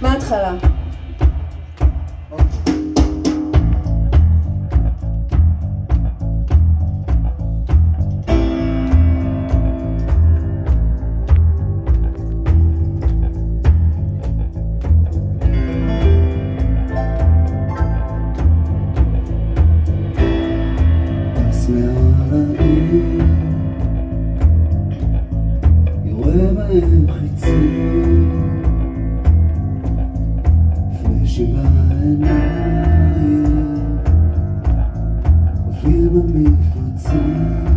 מההתחלה. 的没法子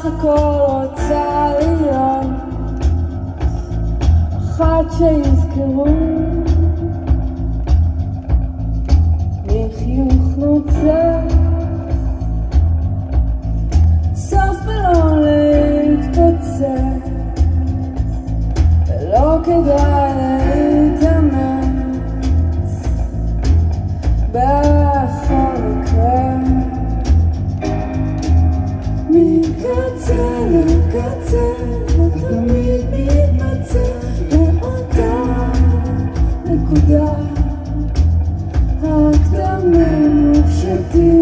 בסך הכל רוצה להיות אחת שיזכרו. do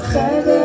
Freiwillig.